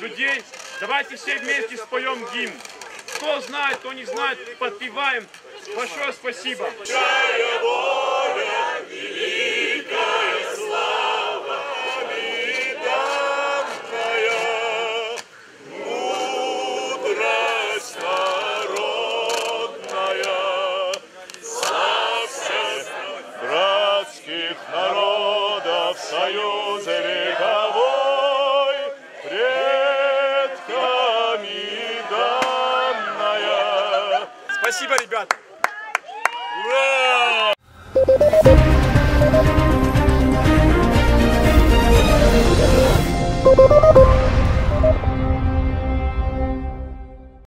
людей. Давайте все вместе споем гимн. Кто знает, кто не знает, подпеваем. Большое спасибо. народов союзе Спасибо, ребята. Ура!